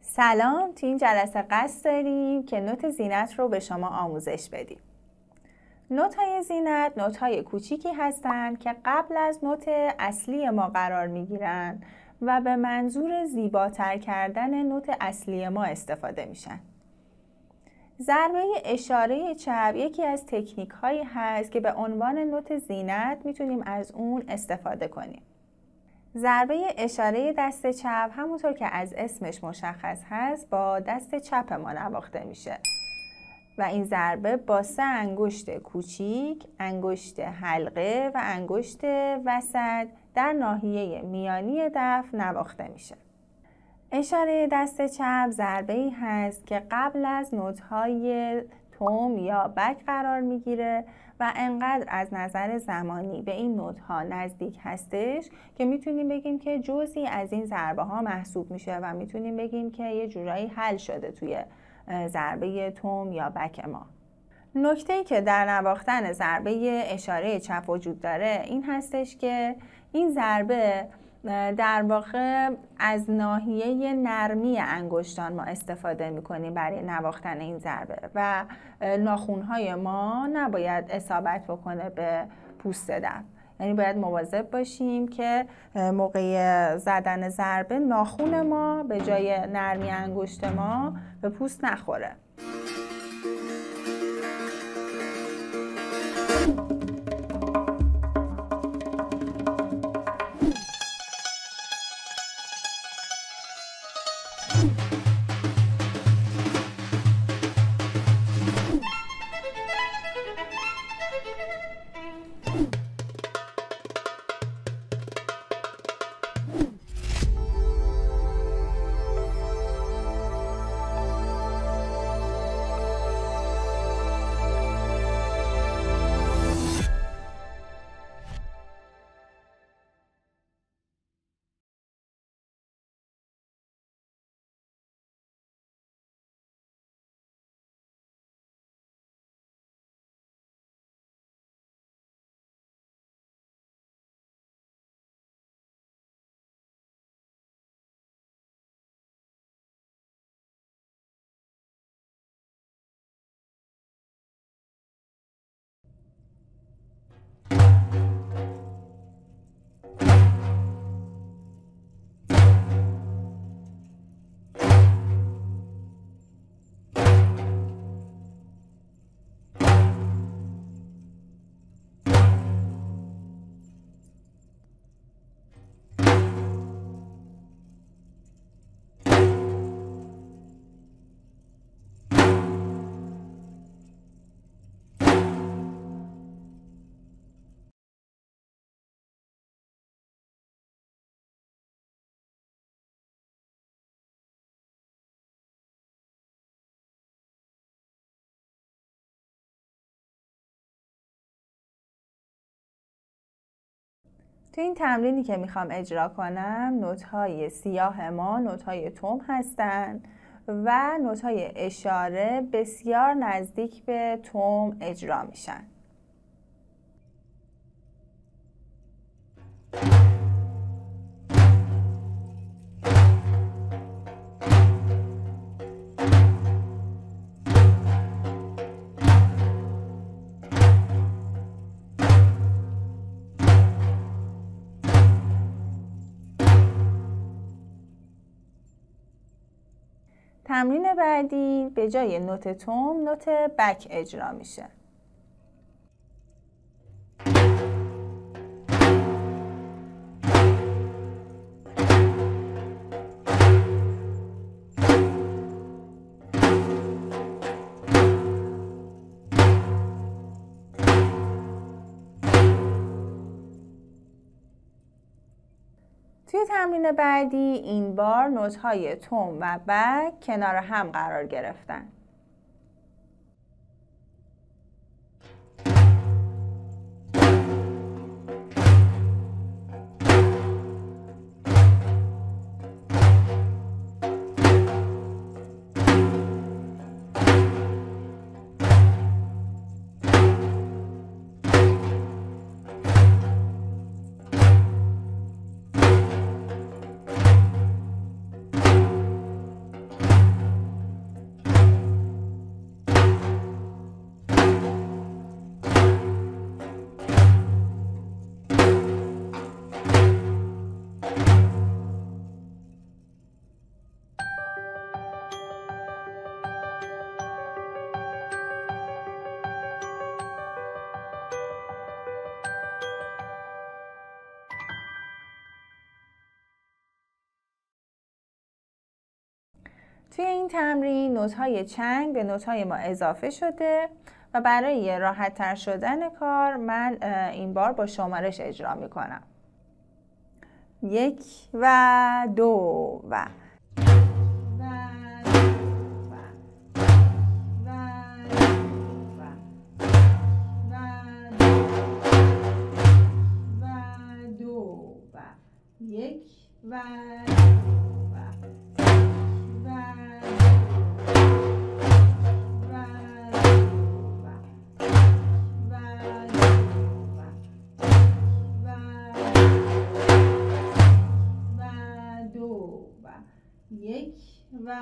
سلام تو این جلسه قصد داریم که نوت زینت رو به شما آموزش بدیم نوت های زینت نوت های کوچیکی هستند که قبل از نوت اصلی ما قرار می گیرن و به منظور زیباتر کردن نوت اصلی ما استفاده میشن. ضربه اشاره چپ یکی از تکنیک هایی هست که به عنوان نوت زینت می‌تونیم از اون استفاده کنیم. ضربه اشاره دست چپ همونطور که از اسمش مشخص هست با دست چپ ما نواخته میشه و این ضربه با سه انگشت کوچیک، انگشت حلقه و انگشت وسط در ناحیه میانی دف نواخته میشه. اشاره دست چپ ضربه ای هست که قبل از نوتهای توم یا بک قرار می‌گیره و انقدر از نظر زمانی به این نوت ها نزدیک هستش که می‌تونیم بگیم که جزی از این ضربه ها محسوب میشه و می‌تونیم بگیم که یه جورایی حل شده توی ضربه توم یا بک ما. نکته ای که در نواختن ضربه اشاره چپ وجود داره این هستش که این ضربه در واقع از ناحیه نرمی انگشتان ما استفاده می‌کنیم برای نواختن این ضربه و ناخونهای ما نباید اصابت بکنه به پوست دف یعنی باید مواظب باشیم که موقع زدن ضربه ناخون ما به جای نرمی انگشت ما به پوست نخوره. تو این تمرینی که می‌خوام اجرا کنم نوت های سیاه ما نوت های توم هستن و نوت های اشاره بسیار نزدیک به توم اجرا میشن. تمرین بعدی به جای نوت توم نوت بک اجرا میشه. توی تمرین بعدی این بار نوت های توم و بک کنار هم قرار گرفتن. توی این تمرین نوت های چنگ به نوت های ما اضافه شده و برای راحت تر شدن کار من این بار با شمارش اجرا می کنم یک و دو و یک و یک و